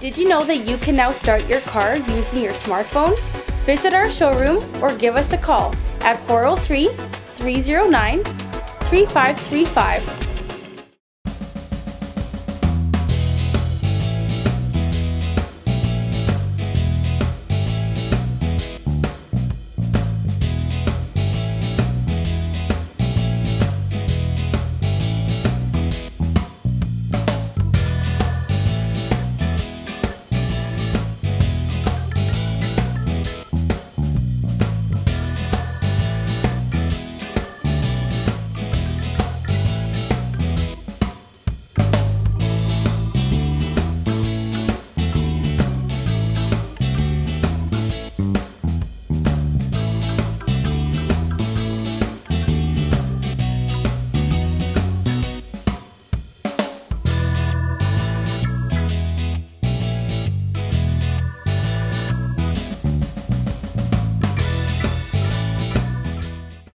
Did you know that you can now start your car using your smartphone? Visit our showroom or give us a call at 403 309 3535